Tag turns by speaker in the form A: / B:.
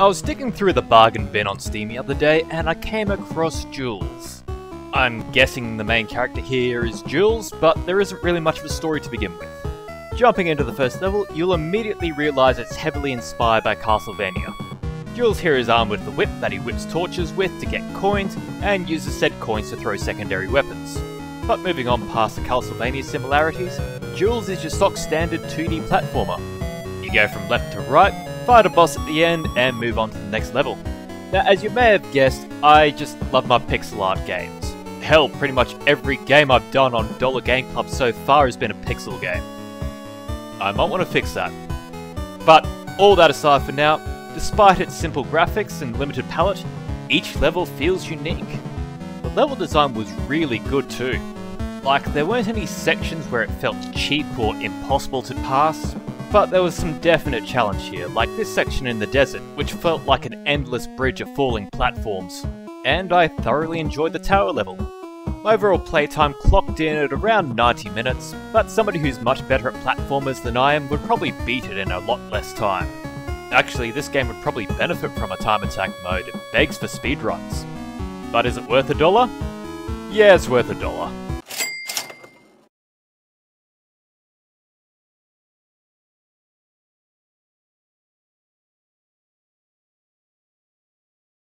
A: I was digging through the bargain bin on Steam the other day and I came across Jules. I'm guessing the main character here is Jules, but there isn't really much of a story to begin with. Jumping into the first level, you'll immediately realise it's heavily inspired by Castlevania. Jules here is armed with the whip that he whips torches with to get coins, and uses said coins to throw secondary weapons. But moving on past the Castlevania similarities, Jules is your stock standard 2D platformer. You go from left to right, fight a boss at the end, and move on to the next level. Now, as you may have guessed, I just love my pixel art games. Hell, pretty much every game I've done on Dollar Game Club so far has been a pixel game. I might want to fix that. But all that aside for now, despite its simple graphics and limited palette, each level feels unique. The level design was really good too. Like, there weren't any sections where it felt cheap or impossible to pass, but there was some definite challenge here, like this section in the desert, which felt like an endless bridge of falling platforms. And I thoroughly enjoyed the tower level. My overall playtime clocked in at around 90 minutes, but somebody who's much better at platformers than I am would probably beat it in a lot less time. Actually, this game would probably benefit from a time attack mode, it begs for speedruns. But is it worth a dollar? Yeah, it's worth a dollar.